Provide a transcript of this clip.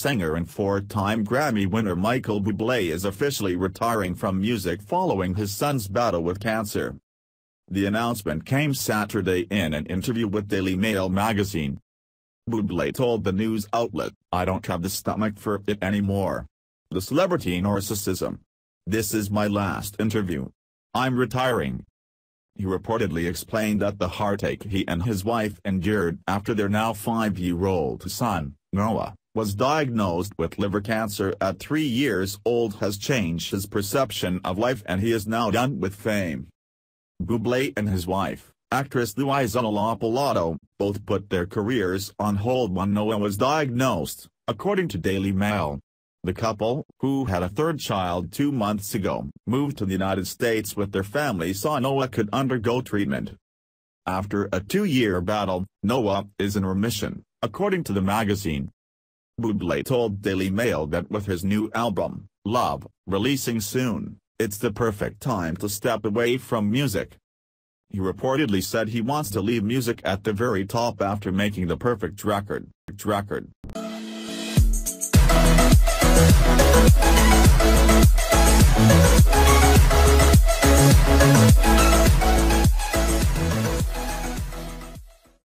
Singer and four-time Grammy winner Michael Bublé is officially retiring from music following his son's battle with cancer. The announcement came Saturday in an interview with Daily Mail magazine. Bublé told the news outlet, I don't have the stomach for it anymore. The celebrity narcissism. This is my last interview. I'm retiring. He reportedly explained that the heartache he and his wife endured after their now five-year-old son, Noah, was diagnosed with liver cancer at three years old has changed his perception of life and he is now done with fame. Bublé and his wife, actress Luisa Lopilato, both put their careers on hold when Noah was diagnosed, according to Daily Mail. The couple, who had a third child two months ago, moved to the United States with their family so Noah could undergo treatment. After a two-year battle, Noah is in remission, according to the magazine. Bublé told Daily Mail that with his new album, Love, releasing soon, it's the perfect time to step away from music. He reportedly said he wants to leave music at the very top after making the perfect record. record.